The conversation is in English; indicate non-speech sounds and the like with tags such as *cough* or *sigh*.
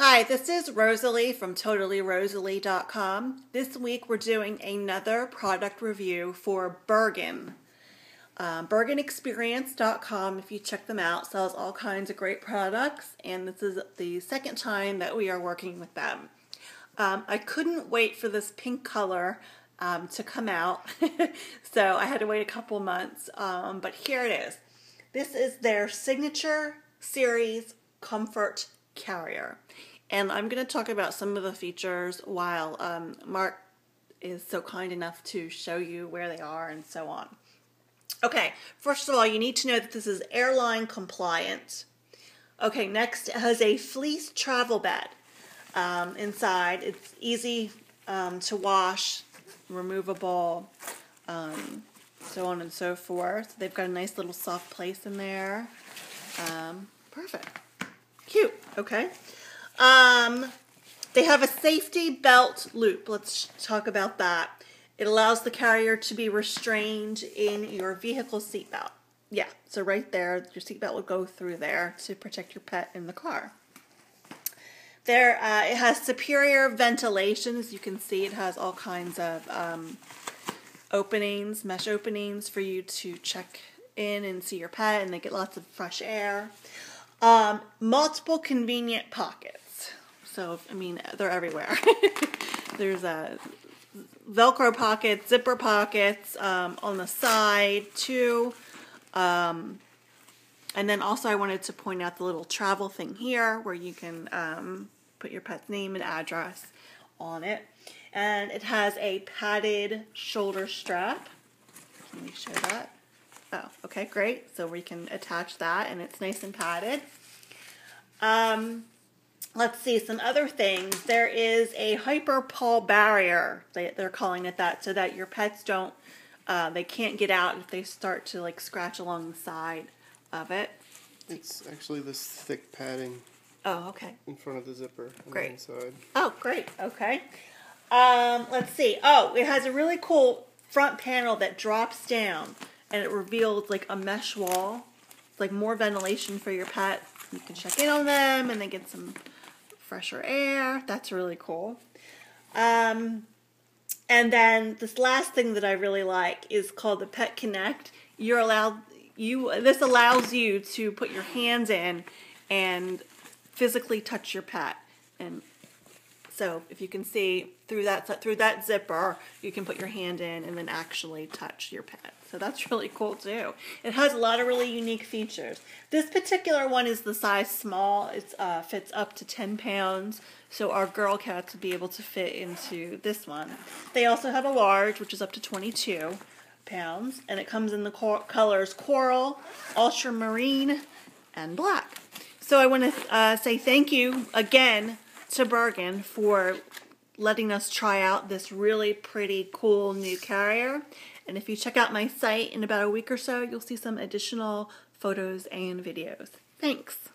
Hi, this is Rosalie from TotallyRosalie.com. This week we're doing another product review for Bergan. Um, BerganExperience.com, if you check them out, sells all kinds of great products, and this is the second time that we are working with them. Um, I couldn't wait for this pink color um, to come out, *laughs* so I had to wait a couple months, um, but here it is. This is their signature series comfort carrier. And I'm going to talk about some of the features while um, Mark is so kind enough to show you where they are and so on. Okay, first of all, you need to know that this is airline compliant. Okay, next has a fleece travel bed um, inside. It's easy um, to wash, removable, um, so on and so forth. They've got a nice little soft place in there. Um, perfect. Cute. Okay. Um, they have a safety belt loop. Let's talk about that. It allows the carrier to be restrained in your vehicle seatbelt. Yeah, so right there, your seatbelt will go through there to protect your pet in the car. There, uh, it has superior ventilation. As you can see, it has all kinds of um, openings, mesh openings for you to check in and see your pet, and they get lots of fresh air. Um, multiple convenient pockets. So, I mean, they're everywhere. *laughs* There's a Velcro pockets, zipper pockets um, on the side too. Um, and then also I wanted to point out the little travel thing here where you can um, put your pet's name and address on it. And it has a padded shoulder strap. Let me show that. Oh, okay, great. So we can attach that and it's nice and padded. Um, let's see, some other things. There is a hyper paw barrier, they, they're calling it that, so that your pets don't, uh, they can't get out if they start to like scratch along the side of it. It's actually this thick padding. Oh, okay. In front of the zipper on great. the inside. Oh, great. Okay. Um, let's see. Oh, it has a really cool front panel that drops down and it reveals like a mesh wall. It's like more ventilation for your pet. You can check in on them and they get some fresher air. That's really cool. Um, and then this last thing that I really like is called the Pet Connect. You're allowed you this allows you to put your hands in and physically touch your pet and so if you can see through that through that zipper, you can put your hand in and then actually touch your pet. So that's *laughs* really cool too. It has a lot of really unique features. This particular one is the size small. It uh, fits up to 10 pounds. So our girl cats would be able to fit into this one. They also have a large, which is up to 22 pounds. And it comes in the cor colors coral, ultramarine, and black. So I want to uh, say thank you again to Bergan for letting us try out this really pretty cool new carrier. And if you check out my site in about a week or so, you'll see some additional photos and videos. Thanks.